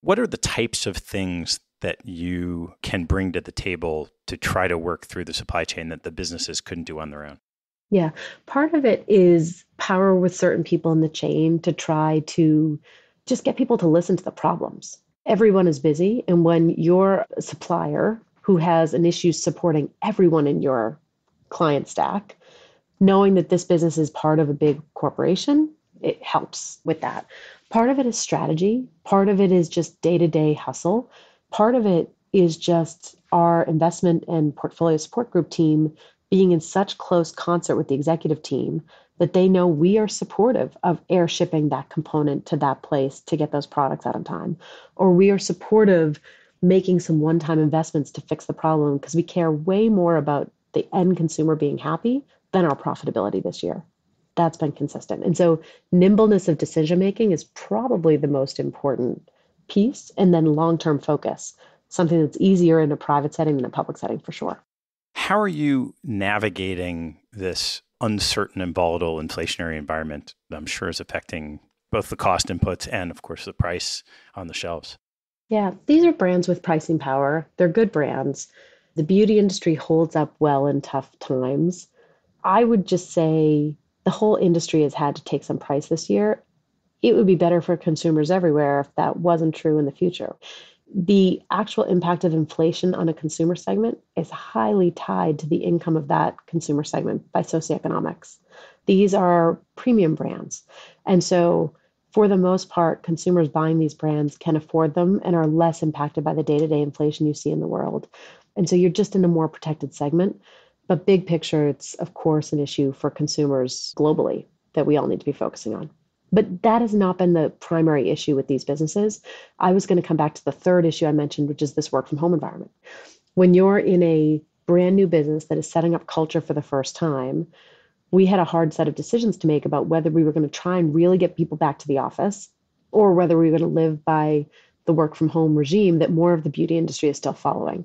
What are the types of things that you can bring to the table to try to work through the supply chain that the businesses couldn't do on their own? Yeah, part of it is power with certain people in the chain to try to just get people to listen to the problems. Everyone is busy, and when you're supplier who has an issue supporting everyone in your client stack, knowing that this business is part of a big corporation, it helps with that. Part of it is strategy, part of it is just day to day hustle, part of it is just our investment and portfolio support group team being in such close concert with the executive team that they know we are supportive of air shipping that component to that place to get those products out on time, or we are supportive making some one time investments to fix the problem because we care way more about the end consumer being happy than our profitability this year. That's been consistent. And so, nimbleness of decision making is probably the most important piece. And then long term focus, something that's easier in a private setting than a public setting for sure. How are you navigating this uncertain and volatile inflationary environment that I'm sure is affecting both the cost inputs and, of course, the price on the shelves? Yeah, these are brands with pricing power. They're good brands. The beauty industry holds up well in tough times. I would just say the whole industry has had to take some price this year. It would be better for consumers everywhere if that wasn't true in the future. The actual impact of inflation on a consumer segment is highly tied to the income of that consumer segment by socioeconomics. These are premium brands. And so, for the most part, consumers buying these brands can afford them and are less impacted by the day to day inflation you see in the world. And so you're just in a more protected segment. But big picture, it's of course an issue for consumers globally that we all need to be focusing on. But that has not been the primary issue with these businesses. I was going to come back to the third issue I mentioned, which is this work from home environment. When you're in a brand new business that is setting up culture for the first time, we had a hard set of decisions to make about whether we were going to try and really get people back to the office or whether we were going to live by the work from home regime that more of the beauty industry is still following.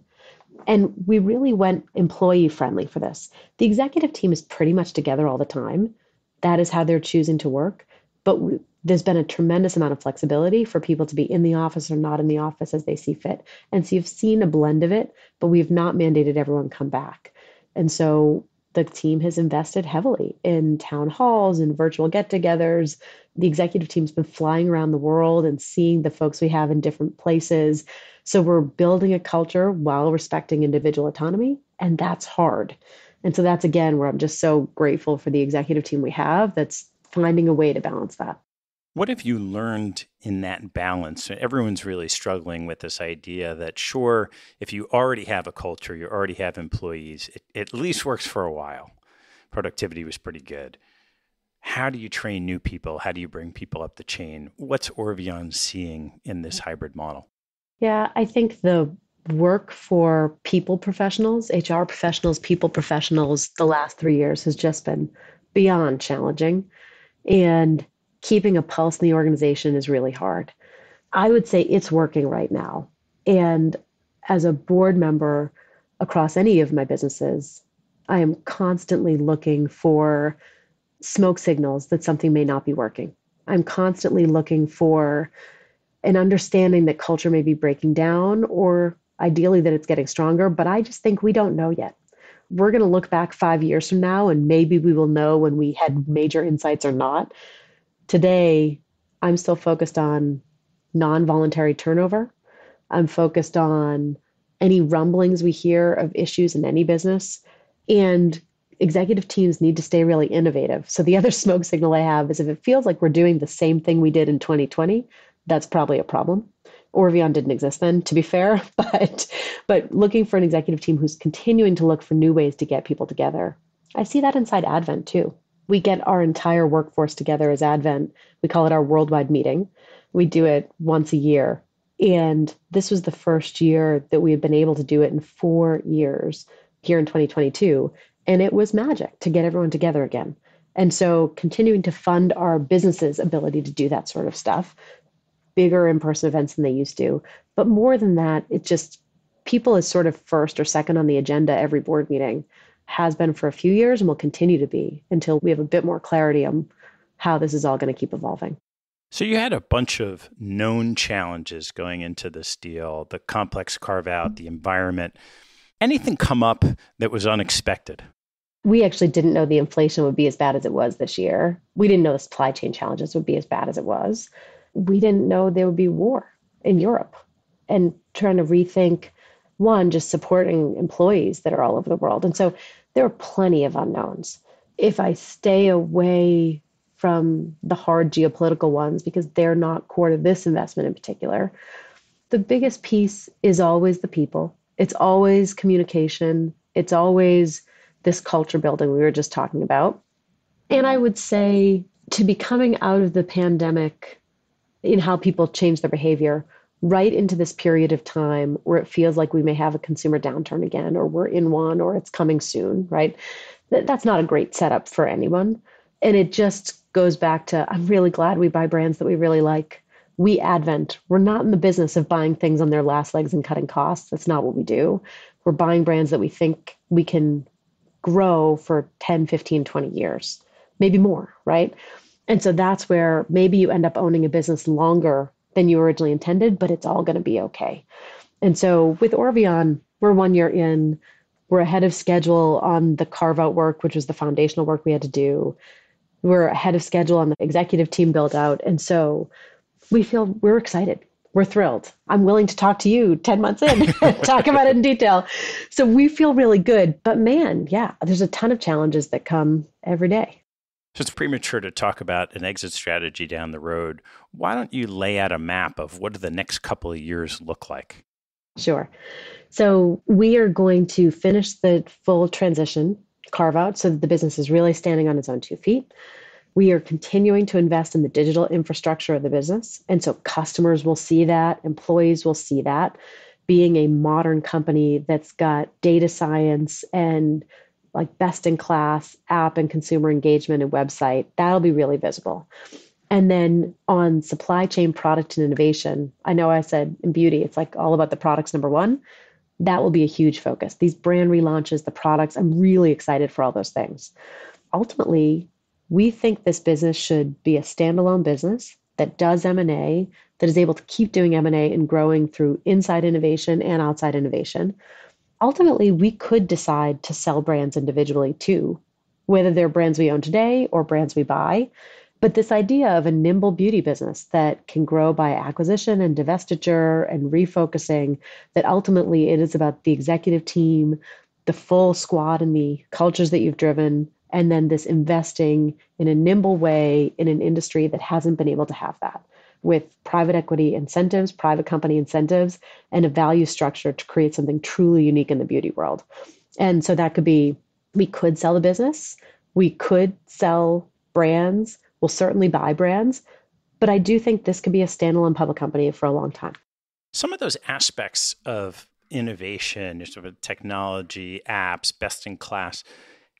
And we really went employee friendly for this. The executive team is pretty much together all the time. That is how they're choosing to work. But we, there's been a tremendous amount of flexibility for people to be in the office or not in the office as they see fit. And so you've seen a blend of it, but we've not mandated everyone come back. And so the team has invested heavily in town halls and virtual get togethers. The executive team's been flying around the world and seeing the folks we have in different places. So we're building a culture while respecting individual autonomy, and that's hard. And so that's again where I'm just so grateful for the executive team we have that's finding a way to balance that. What have you learned in that balance? Everyone's really struggling with this idea that, sure, if you already have a culture, you already have employees, it, at least works for a while. Productivity was pretty good. How do you train new people? How do you bring people up the chain? What's Orveon seeing in this hybrid model? Yeah, I think the work for people professionals, HR professionals, people professionals, the last three years has just been beyond challenging. And keeping a pulse in the organization is really hard. I would say it's working right now. And as a board member across any of my businesses, I am constantly looking for smoke signals that something may not be working. I'm constantly looking for an understanding that culture may be breaking down or ideally that it's getting stronger, but I just think we don't know yet. We're going to look back five years from now and maybe we will know when we had major insights or not. Today, I'm still focused on non voluntary turnover. I'm focused on any rumblings we hear of issues in any business. And executive teams need to stay really innovative. So the other smoke signal I have is if it feels like we're doing the same thing we did in 2020, that's probably a problem. Orveon didn't exist then, to be fair, but but looking for an executive team who's continuing to look for new ways to get people together. I see that inside Advent too. We get our entire workforce together as Advent. We call it our worldwide meeting. We do it once a year. And this was the first year that we had been able to do it in four years here in 2022. And it was magic to get everyone together again. And so continuing to fund our businesses' ability to do that sort of stuff, bigger in person events than they used to. But more than that, it just people is sort of first or second on the agenda every board meeting, has been for a few years and will continue to be until we have a bit more clarity on how this is all going to keep evolving. So you had a bunch of known challenges going into this deal, the complex carve out, mm-hmm. the environment. Anything come up that was unexpected? we actually didn't know the inflation would be as bad as it was this year. We didn't know the supply chain challenges would be as bad as it was. We didn't know there would be war in Europe and trying to rethink one, just supporting employees that are all over the world. And so there are plenty of unknowns. If I stay away from the hard geopolitical ones because they're not core to this investment in particular, the biggest piece is always the people. It's always communication. It's always this culture building we were just talking about. And I would say to be coming out of the pandemic in how people change their behavior right into this period of time where it feels like we may have a consumer downturn again or we're in one or it's coming soon, right? That's not a great setup for anyone. And it just goes back to I'm really glad we buy brands that we really like. We Advent, we're not in the business of buying things on their last legs and cutting costs. That's not what we do. We're buying brands that we think we can grow for 10, 15, 20 years, maybe more, right? And so that's where maybe you end up owning a business longer than you originally intended, but it's all going to be okay. And so with Orveon, we're one year in, we're ahead of schedule on the carve out work, which was the foundational work we had to do. We're ahead of schedule on the executive team build out. And so we feel we're excited we're thrilled. I'm willing to talk to you 10 months in, talk about it in detail. So we feel really good. But man, yeah, there's a ton of challenges that come every day. So it's premature to talk about an exit strategy down the road. Why don't you lay out a map of what do the next couple of years look like? Sure. So we are going to finish the full transition carve out so that the business is really standing on its own two feet. We are continuing to invest in the digital infrastructure of the business. And so customers will see that, employees will see that. Being a modern company that's got data science and like best in class app and consumer engagement and website, that'll be really visible. And then on supply chain product and innovation, I know I said in beauty, it's like all about the products, number one. That will be a huge focus. These brand relaunches, the products, I'm really excited for all those things. Ultimately, we think this business should be a standalone business that does M&A, that is able to keep doing M&A and growing through inside innovation and outside innovation. Ultimately, we could decide to sell brands individually too, whether they're brands we own today or brands we buy. But this idea of a nimble beauty business that can grow by acquisition and divestiture and refocusing, that ultimately it is about the executive team, the full squad, and the cultures that you've driven and then this investing in a nimble way in an industry that hasn't been able to have that with private equity incentives, private company incentives, and a value structure to create something truly unique in the beauty world. And so that could be we could sell the business, we could sell brands, we'll certainly buy brands, but I do think this could be a standalone public company for a long time. Some of those aspects of innovation, sort of technology, apps, best in class,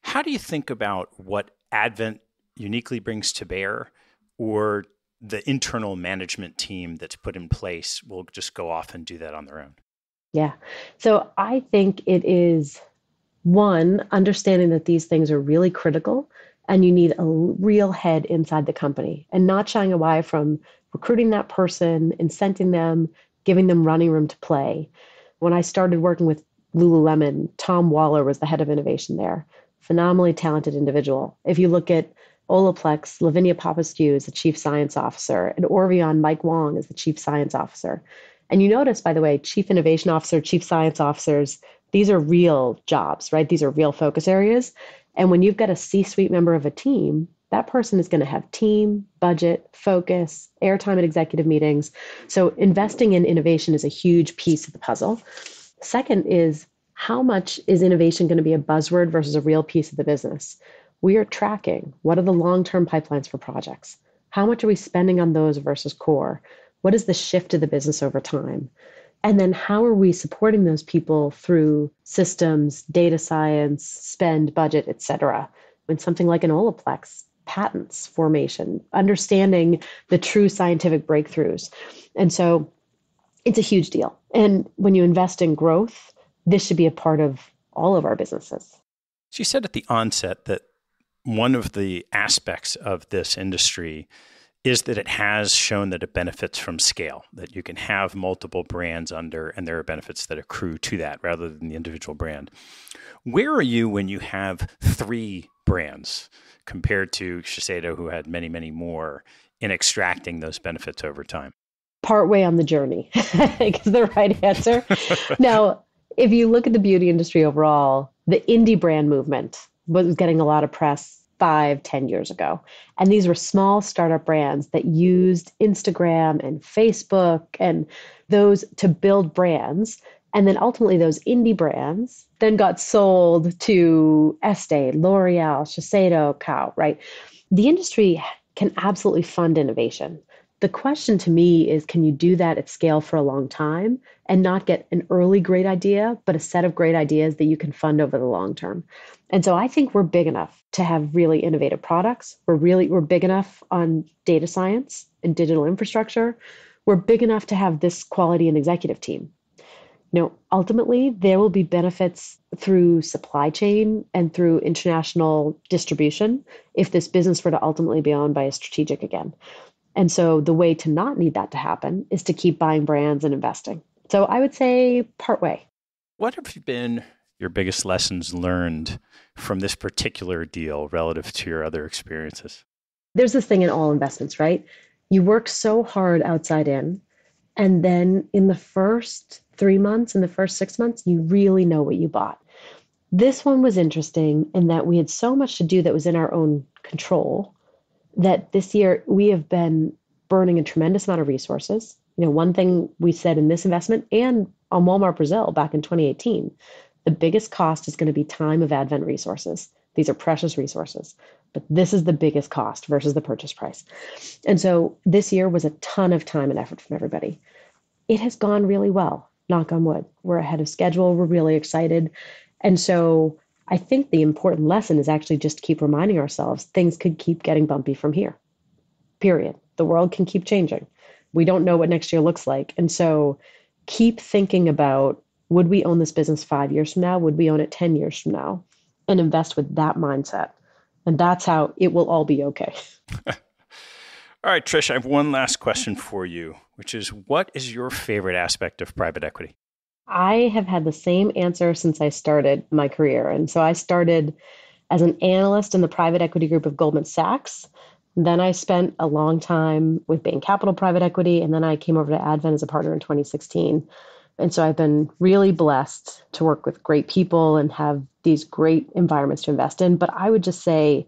how do you think about what Advent uniquely brings to bear, or the internal management team that's put in place will just go off and do that on their own? Yeah. So I think it is one, understanding that these things are really critical and you need a real head inside the company and not shying away from recruiting that person, incenting them, giving them running room to play. When I started working with Lululemon, Tom Waller was the head of innovation there. Phenomenally talented individual. If you look at Olaplex, Lavinia Popescu is the chief science officer, and Orveon, Mike Wong is the chief science officer. And you notice, by the way, chief innovation officer, chief science officers, these are real jobs, right? These are real focus areas. And when you've got a C suite member of a team, that person is going to have team, budget, focus, airtime at executive meetings. So investing in innovation is a huge piece of the puzzle. Second is how much is innovation going to be a buzzword versus a real piece of the business? We are tracking what are the long term pipelines for projects? How much are we spending on those versus core? What is the shift of the business over time? And then how are we supporting those people through systems, data science, spend, budget, et cetera? When something like an Olaplex, patents formation, understanding the true scientific breakthroughs. And so it's a huge deal. And when you invest in growth, this should be a part of all of our businesses. She said at the onset that one of the aspects of this industry is that it has shown that it benefits from scale, that you can have multiple brands under, and there are benefits that accrue to that rather than the individual brand. Where are you when you have three brands compared to Shiseido, who had many, many more, in extracting those benefits over time? Partway on the journey, is the right answer. now, if you look at the beauty industry overall, the indie brand movement was getting a lot of press five, ten years ago. And these were small startup brands that used Instagram and Facebook and those to build brands. And then ultimately, those indie brands then got sold to Estee, L'Oreal, Shiseido, Kao, right? The industry can absolutely fund innovation. The question to me is can you do that at scale for a long time and not get an early great idea, but a set of great ideas that you can fund over the long term? And so I think we're big enough to have really innovative products. We're really we're big enough on data science and digital infrastructure. We're big enough to have this quality and executive team. You know, ultimately there will be benefits through supply chain and through international distribution if this business were to ultimately be owned by a strategic again. And so the way to not need that to happen is to keep buying brands and investing. So I would say part way. What have been your biggest lessons learned from this particular deal relative to your other experiences? There's this thing in all investments, right? You work so hard outside in, and then in the first three months, in the first six months, you really know what you bought. This one was interesting in that we had so much to do that was in our own control that this year we have been burning a tremendous amount of resources. You know, one thing we said in this investment and on Walmart Brazil back in 2018, the biggest cost is going to be time of Advent resources. These are precious resources, but this is the biggest cost versus the purchase price. And so this year was a ton of time and effort from everybody. It has gone really well, knock on wood. We're ahead of schedule. We're really excited. And so I think the important lesson is actually just keep reminding ourselves things could keep getting bumpy from here. Period. The world can keep changing. We don't know what next year looks like. And so keep thinking about would we own this business five years from now? Would we own it 10 years from now? And invest with that mindset. And that's how it will all be okay. all right, Trish, I have one last question for you, which is what is your favorite aspect of private equity? I have had the same answer since I started my career. And so I started as an analyst in the private equity group of Goldman Sachs. Then I spent a long time with Bain Capital Private Equity, and then I came over to Advent as a partner in 2016. And so I've been really blessed to work with great people and have these great environments to invest in. But I would just say,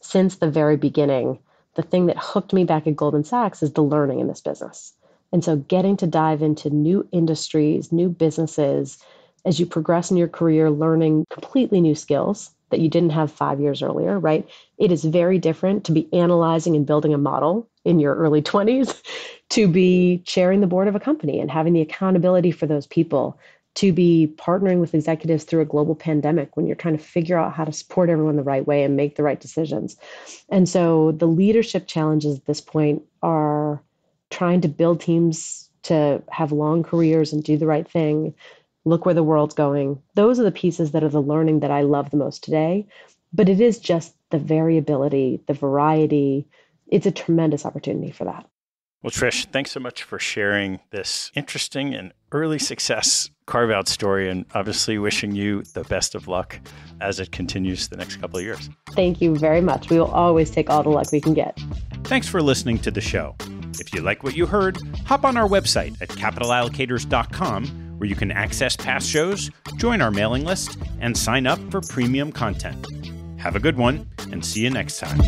since the very beginning, the thing that hooked me back at Goldman Sachs is the learning in this business. And so getting to dive into new industries, new businesses, as you progress in your career, learning completely new skills that you didn't have five years earlier, right? It is very different to be analyzing and building a model in your early 20s to be chairing the board of a company and having the accountability for those people to be partnering with executives through a global pandemic when you're trying to figure out how to support everyone the right way and make the right decisions. And so the leadership challenges at this point are trying to build teams to have long careers and do the right thing, look where the world's going. Those are the pieces that are the learning that I love the most today. But it is just the variability, the variety. It's a tremendous opportunity for that. Well, Trish, thanks so much for sharing this interesting and early success carve out story and obviously wishing you the best of luck as it continues the next couple of years. Thank you very much. We will always take all the luck we can get. Thanks for listening to the show. If you like what you heard, hop on our website at capitalallocators.com where you can access past shows, join our mailing list, and sign up for premium content. Have a good one, and see you next time.